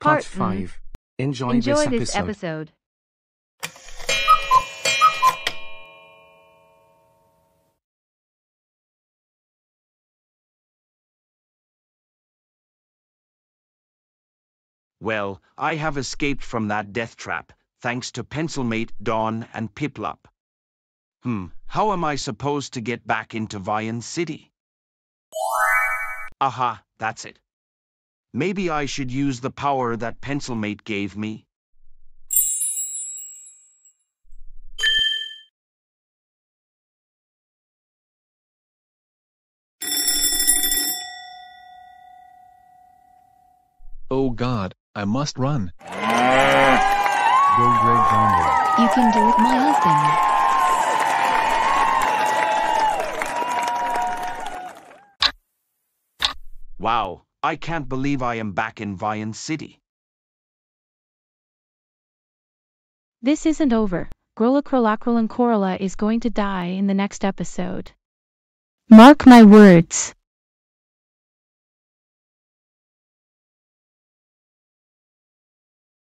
Part Part 5. Enjoy, Enjoy this this episode. episode. Well, I have escaped from that death trap, thanks to pencilmate Dawn and Piplup. Hmm, how am I supposed to get back into Vian City? Aha, that's it. Maybe I should use the power that pencilmate gave me. Oh god, I must run. Go Greg Gumbel. You can do it, my husband. Wow, I can't believe I am back in Vian City. This isn't over. Grolacrolacrol and Corolla is going to die in the next episode. Mark my words.